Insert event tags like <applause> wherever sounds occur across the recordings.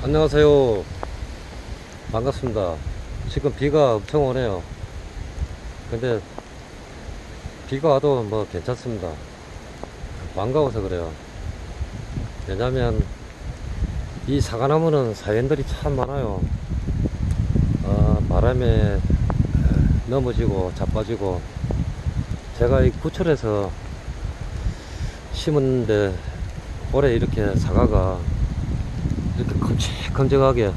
안녕하세요. 반갑습니다. 지금 비가 엄청 오네요. 근데 비가 와도 뭐 괜찮습니다. 반가워서 그래요. 왜냐면 이 사과나무는 사연들이 참 많아요. 아, 바람에 넘어지고 자빠지고 제가 이 구철에서 심었는데 올해 이렇게 사과가 이렇게 큼직큼직하게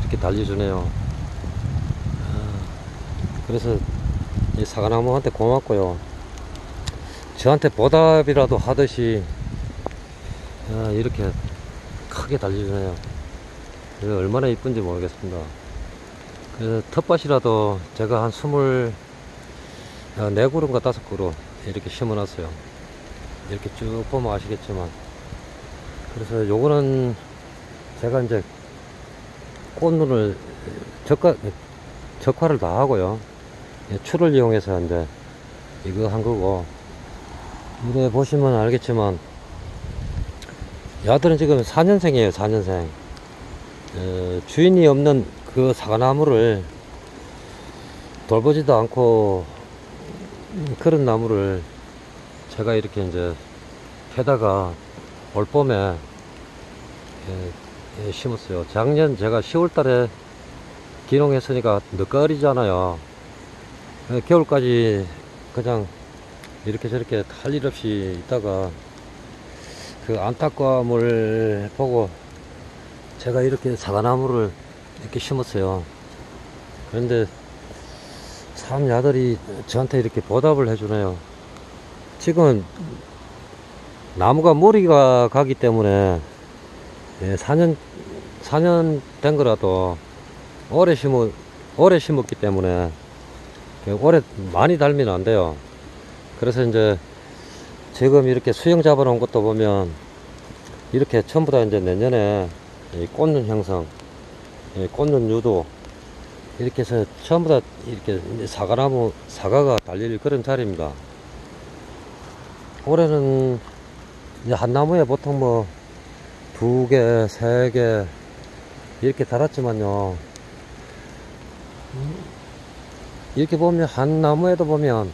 이렇게 달려주네요. 아, 그래서 이 사과나무한테 고맙고요. 저한테 보답이라도 하듯이 아, 이렇게 크게 달려주네요. 얼마나 이쁜지 모르겠습니다. 그래서 텃밭이라도 제가 한 스물 아, 네 그루인가 다섯 그루 이렇게 심어놨어요. 이렇게 쭉 보면 아시겠지만 그래서 요거는 제가 이제 꽃눈을 적화, 적화를 다 하고요. 예, 추를 이용해서 이제 이거 한 거고. 이래 보시면 알겠지만, 야들은 지금 4년생이에요, 4년생. 어, 주인이 없는 그 사과나무를 돌보지도 않고 그런 나무를 제가 이렇게 이제 캐다가 올 봄에 예, 예, 심었어요. 작년 제가 10월 달에 기농했으니까 늦가을이잖아요. 예, 겨울까지 그냥 이렇게 저렇게 할 일 없이 있다가 그 안타까움을 보고 제가 이렇게 사과나무를 이렇게 심었어요. 그런데 참 야들이 저한테 이렇게 보답을 해주네요. 지금 나무가 머리가 가기 때문에 예, 4년, 4년 된 거라도 오래 심어, 오래 심었기 때문에 예, 오래 많이 달면 안 돼요. 그래서 이제 지금 이렇게 수영 잡아놓은 것도 보면 이렇게 전부 다 이제 내년에 이 꽃눈 형성, 이 꽃눈 유도 이렇게 해서 전부 다 이렇게 사과나무, 사과가 달릴 그런 자리입니다. 올해는 한 나무에 보통 뭐 두 개, 세 개, 이렇게 달았지만요. 이렇게 보면, 한 나무에도 보면,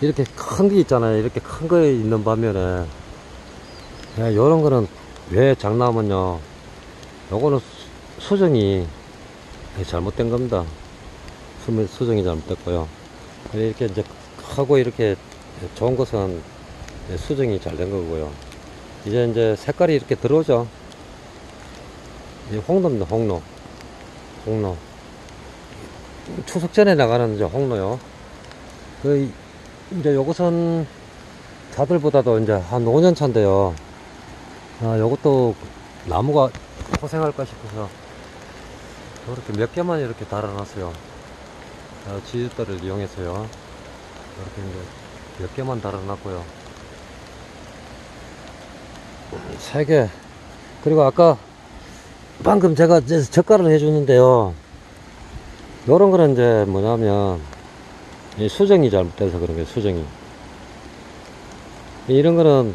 이렇게 큰 게 있잖아요. 이렇게 큰 거 있는 반면에, 야, 요런 거는 왜 장나무는요. 요거는 수, 수정이 잘못된 겁니다. 수, 수정이 잘못됐고요. 이렇게 이제 하고 이렇게 좋은 것은 수정이 잘 된 거고요. 이제 이제 색깔이 이렇게 들어오죠. 이 홍로입니다, 홍로. 홍로. 추석 전에 나가는 이제 홍로요. 그, 이제 요것은 자들보다도 이제 한 5년 차인데요. 아, 요것도 나무가 고생할까 싶어서 이렇게 몇 개만 이렇게 달아놨어요. 아, 지읒들을 이용해서요. 이렇게 이제 몇 개만 달아놨고요. 세 개. 그리고 아까 방금 제가 젓갈을 해주는데요. 요런 거는 이제 뭐냐면, 이 수정이 잘못돼서 그런 거예요, 수정이. 이런 거는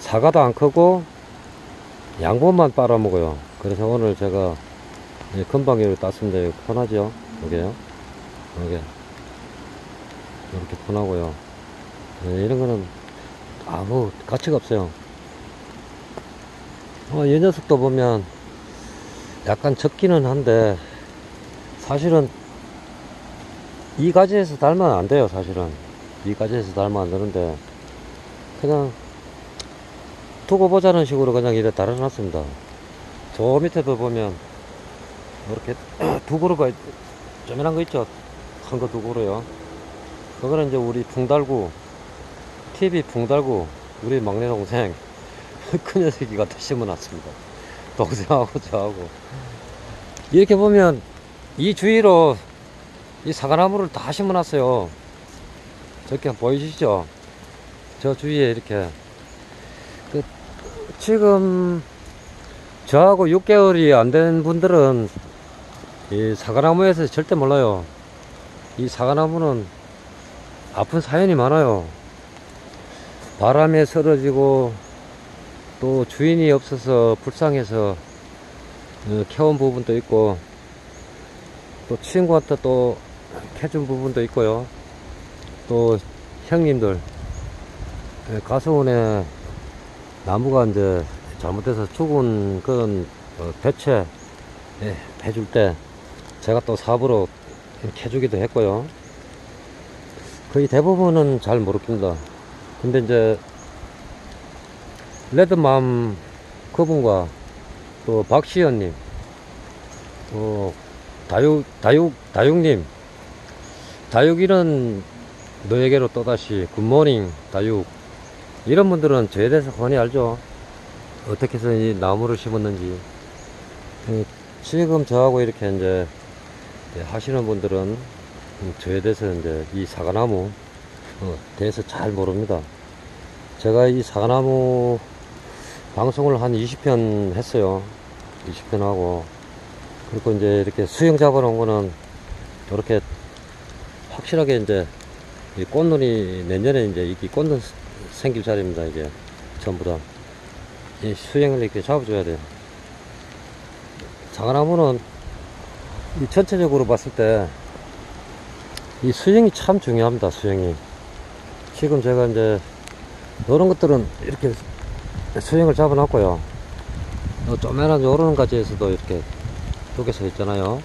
사과도 안 크고, 양분만 빨아먹어요. 그래서 오늘 제가 금방이를 땄습니다. 편하죠? 이게요. 이게. 이렇게 편하고요. 네, 이런 거는 아무 가치가 없어요. 어, 이 녀석도 보면 약간 적기는 한데 사실은 이 가지에서 달면 안 돼요 사실은. 이 가지에서 달면 안 되는데 그냥 두고 보자는 식으로 그냥 이래 달아놨습니다. 저 밑에도 보면 이렇게 <clears throat> 두 그루가 쪼매난 거 있죠? 큰 거 두 그루요. 그거는 이제 우리 붕달구 TV 붕달구 우리 막내 동생 큰 녀석이 갖다 심어놨습니다. 동생하고 저하고. 이렇게 보면 이 주위로 이 사과나무를 다 심어놨어요. 저렇게 보이시죠? 저 주위에 이렇게. 그 지금 저하고 6개월이 안 된 분들은 이 사과나무에서 절대 몰라요. 이 사과나무는 아픈 사연이 많아요. 바람에 쓰러지고 또 주인이 없어서 불쌍해서 어, 캐온 부분도 있고 또 친구한테 또 캐준 부분도 있고요. 또 형님들 예, 가수원에 나무가 이제 잘못해서 죽은 그런 어, 배채 예, 해줄 때 제가 또 사부로 캐주기도 했고요. 거의 대부분은 잘 모릅니다. 근데 이제 레드맘 그분과 또 박시연님 또 다육 다육 다육님. 다육이는 너에게로 또다시 굿모닝 다육. 이런 분들은 저에 대해서 훤히 알죠. 어떻게 해서 이 나무를 심었는지. 음, 지금 저하고 이렇게 이제 예, 하시는 분들은 음, 저에 대해서 이제 이 사과나무 어, 대해서 잘 모릅니다. 제가 이 사과나무 방송을 한 20편 했어요. 20편 하고. 그리고 이제 이렇게 수영 잡아놓은 거는 이렇게 확실하게 이제 이 꽃눈이 내년에 이제 이게 꽃눈 생길 자리입니다 이게. 전부 다. 이 수영을 이렇게 잡아줘야 돼요. 사과나무는 이 전체적으로 봤을 때 이 수영이 참 중요합니다 수영이. 지금 제가 이제 이런 것들은 이렇게 수영을 잡아 놨고요. 요 조그만한 요런 가지에서도 이렇게 쪼개서 있잖아요.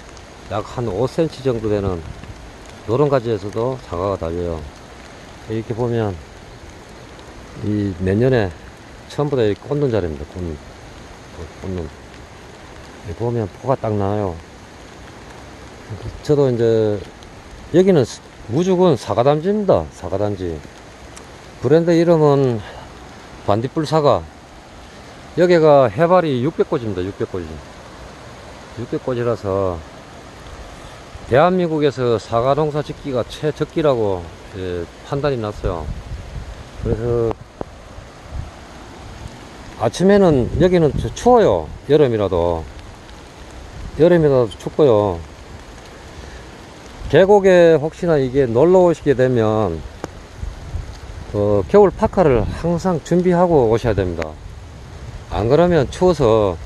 약 한 5cm 정도 되는 요런 가지에서도 사과가 달려요. 이렇게 보면 이 내년에 처음부터 이렇게 꽂는 자리입니다. 꽂는 꽂는. 보면 포가 딱 나요. 저도 이제 여기는 무죽은 사과단지입니다. 사과단지. 브랜드 이름은 반딧불 사과 여기가 해발이 600고지입니다 600고지 600고지라서 대한민국에서 사과 농사 짓기가 최적기라고 예, 판단이 났어요. 그래서 아침에는 여기는 저- 추워요 여름이라도. 여름이라도 춥고요. 계곡에 혹시나 이게 놀러 오시게 되면 그 겨울 파카를 항상 준비하고 오셔야 됩니다 안 그러면 추워서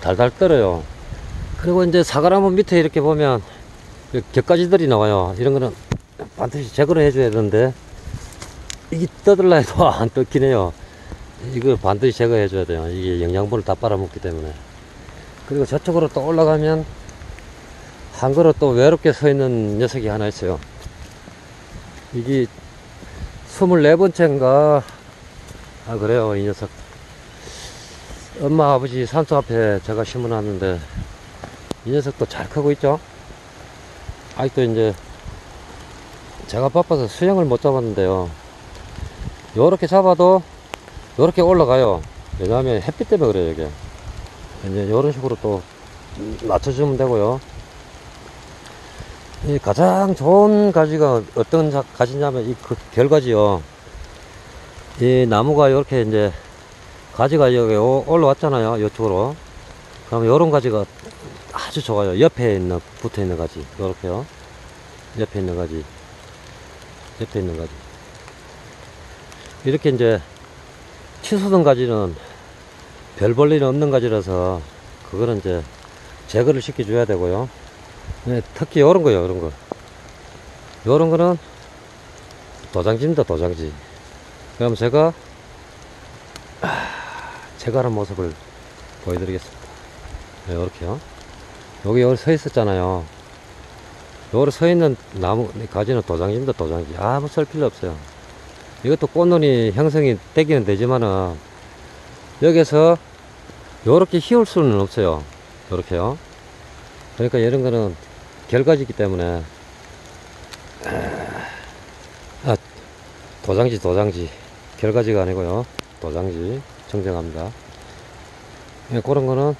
달달 떨어요. 그리고 이제 사과나무 밑에 이렇게 보면 그 격가지들이 나와요. 이런 거는 반드시 제거를 해줘야 되는데 이게 떠들라 해도 <laughs> 안 뜯긴 해요. 이걸 반드시 제거해 줘야 돼요. 이게 영양분을 다 빨아먹기 때문에. 그리고 저쪽으로 또 올라가면 한 그릇 또 외롭게 서 있는 녀석이 하나 있어요. 이게 24번째인가? 아 그래요 이 녀석 엄마 아버지 산소 앞에 제가 심어놨는데 이 녀석도 잘 크고 있죠? 아직도 이제 제가 바빠서 수영을 못 잡았는데요. 요렇게 잡아도 요렇게 올라가요. 왜냐하면 햇빛 때문에 그래요 이게. 이제 요런 식으로 또 맞춰주면 되고요. 이 가장 좋은 가지가 어떤 자- 가지냐면 이 그 결가지요. 이 나무가 이렇게 이제 가지가 여기 오- 올라왔잖아요 이쪽으로. 그러면 요런 가지가 아주 좋아요. 옆에 있는 붙어 있는 가지. 요렇게요. 옆에 있는 가지. 옆에 있는 가지. 이렇게 이제 치솟은 가지는 별 볼 일은 없는 가지라서 그거는 이제 제거를 시켜줘야 되고요. 네, 특히 요런 거요 요런 거. 요런 거는 도장지입니다 도장지. 그럼 제가 아, 제거하는 모습을 보여드리겠습니다. 네, 요렇게요. 여기 여기 서 있었잖아요. 여기 서 있는 나무 가지는 도장지입니다 도장지. 아무 썰 필요 없어요. 이것도 꽃눈이 형성이 되기는 되지만은 여기서 요렇게 휘울 수는 없어요. 요렇게요. 그러니까 이런 거는 결과지기 때문에 아 도장지 도장지. 결과지가 아니고요. 도장지 정정합니다 예, 그런 거는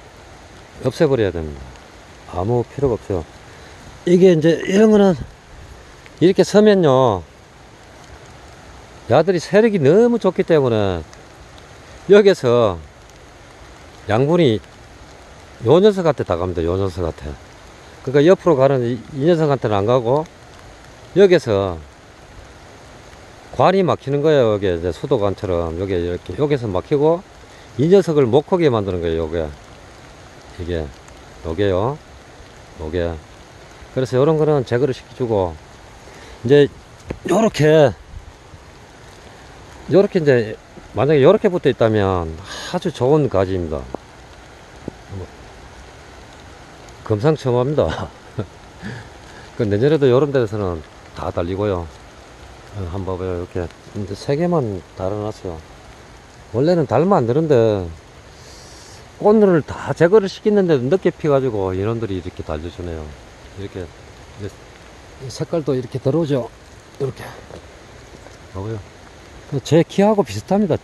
없애버려야 됩니다 아무 필요가 없어요 이게 이제 이런 거는 이렇게 서면요 야들이 세력이 너무 좋기 때문에 여기서 양분이 요 녀석한테 다 갑니다. 요 녀석한테. 그러니까 옆으로 가는 이, 이 녀석한테는 안 가고 여기서 관이 막히는 거예요. 여기 이제 수도관처럼 여기 이렇게 여기서 막히고 이 녀석을 못 크게 만드는 거예요, 요게. 이게, 요게요. 요게. 그래서 요런 거는 제거를 시켜주고, 이제, 요렇게, 요렇게 이제, 만약에 요렇게 붙어 있다면 아주 좋은 가지입니다. 뭐, 금상첨화입니다. <laughs> 그 내년에도 요런 데서는 다 달리고요. 어, 한번 봐봐요. 이렇게. 이제 세 개만 달아놨어요. 원래는 달면 안 되는데, 꽃을 다 제거를 시키는데도 늦게 피가지고 인원들이 이렇게 달려주네요. 이렇게, 색깔도 이렇게 들어오죠. 이렇게. 봐봐요. 제 키하고 비슷합니다.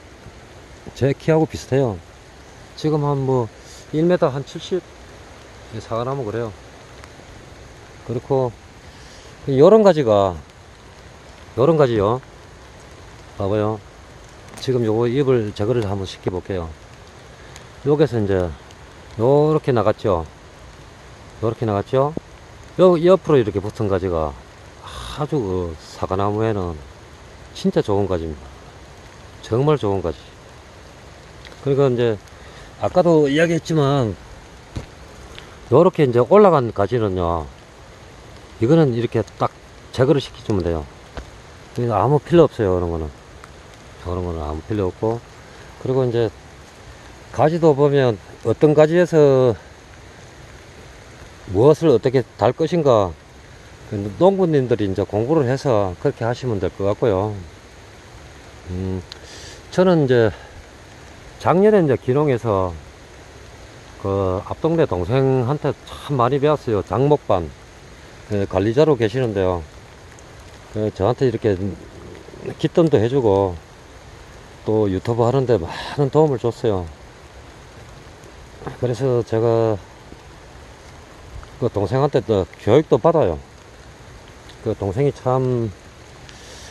제 키하고 비슷해요. 지금 한 뭐, 1m 한 70? 사과나무 그래요. 그렇고, 요런 가지가, 요런 가지요. 봐봐요. 지금 요거 잎을 제거를 한번 시켜 볼게요. 여기서 이제, 요렇게 나갔죠. 요렇게 나갔죠. 요, 옆으로 이렇게 붙은 가지가 아주 그 사과나무에는 진짜 좋은 가지입니다. 정말 좋은 가지. 그러니까 이제, 아까도 이야기했지만, 요렇게 이제 올라간 가지는요, 이거는 이렇게 딱 제거를 시켜주면 돼요. 그래서 아무 필요 없어요, 그런 거는. 그런 거는 아무 필요 없고. 그리고 이제, 가지도 보면 어떤 가지에서 무엇을 어떻게 달 것인가, 그 농부님들이 이제 공부를 해서 그렇게 하시면 될 것 같고요. 음, 저는 이제 작년에 이제 기농에서 그 앞동네 동생한테 참 많이 배웠어요. 장목반. 그 관리자로 계시는데요. 그 저한테 이렇게 기뜸도 해주고 또 유튜브 하는데 많은 도움을 줬어요. 그래서 제가 그 동생한테 또 교육도 받아요. 그 동생이 참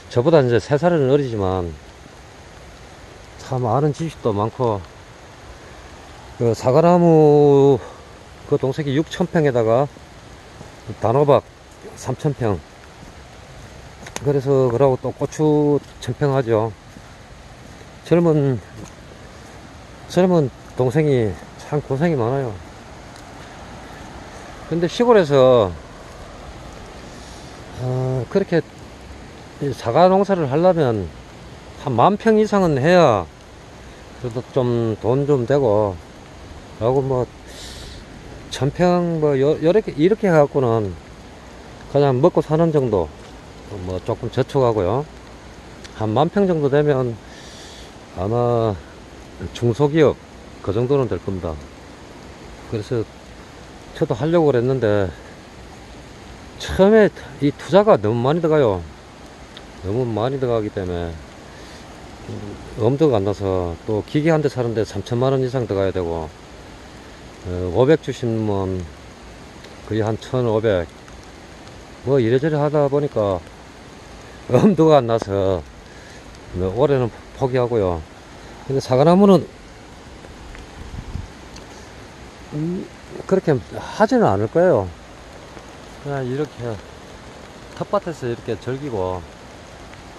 저보다 이제 세 살은 어리지만 참 아는 지식도 많고 그 사과나무 그 동생이 6천평에다가 단호박 3천평 그래서 그러고 또 고추 천평 하죠. 젊은 젊은 동생이 참 고생이 많아요. 근데 시골에서 어, 그렇게 이 사과 농사를 하려면 한 만 평 이상은 해야 그래도 좀 돈좀 되고 라고 뭐 천평 뭐 요, 요렇게 이렇게 해갖고는 그냥 먹고 사는 정도 뭐 조금 저축하고요. 한 만 평 정도 되면 아마 중소기업 그 정도는 될 겁니다. 그래서 저도 하려고 그랬는데 처음에 이 투자가 너무 많이 들어가요. 너무 많이 들어가기 때문에 엄두가 안 나서 또 기계 한 대 사는데 3천만 원 이상 들어가야 되고 어, 500 주시면 거의 한 1500. 뭐 이래저래 하다 보니까 엄두가 안 나서 뭐 올해는 포기하고요. 근데 사과나무는 음, 그렇게 하지는 않을 거예요. 그냥 이렇게 텃밭에서 이렇게 즐기고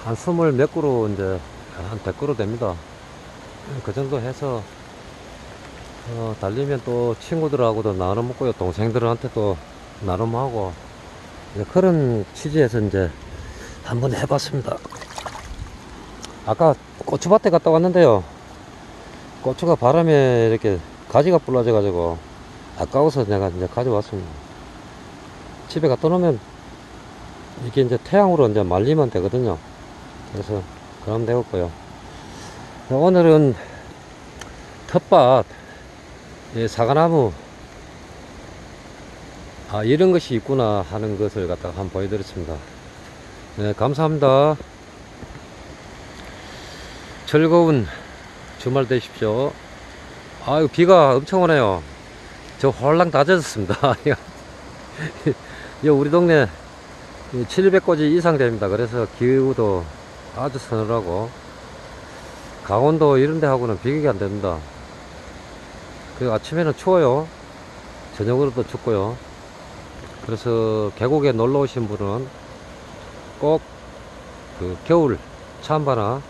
한 스물 몇 그루 이제 한 100그루 됩니다. 그 정도 해서 어, 달리면 또 친구들하고도 나눠 먹고요. 동생들한테도 나눠 먹고 그런 취지에서 이제 한번 해봤습니다. 아까 고추밭에 갔다 왔는데요. 고추가 바람에 이렇게 가지가 불러져 가지고 아까워서 내가 이제 가져왔습니다. 집에 갖다 놓으면 이게 이제 태양으로 이제 말리면 되거든요. 그래서 그럼 되겠고요. 오늘은 텃밭 예, 사과나무 아 이런 것이 있구나 하는 것을 갖다가 한번 보여드렸습니다 네 감사합니다. 즐거운 주말 되십시오. 아유 비가 엄청 오네요. 저 홀랑 다 젖었습니다. <laughs> 이 우리 동네 700고지 이상 됩니다. 그래서 기후도 아주 서늘하고 강원도 이런 데 하고는 비교가 안 됩니다. 그 아침에는 추워요. 저녁으로도 춥고요. 그래서 계곡에 놀러 오신 분은 꼭 그 겨울 찬바나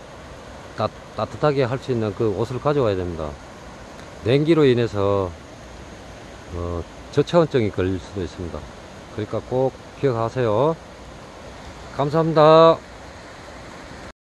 따, 따뜻하게 할 수 있는 그 옷을 가져와야 됩니다. 냉기로 인해서 어, 저차원증이 걸릴 수도 있습니다. 그러니까 꼭 기억하세요. 감사합니다.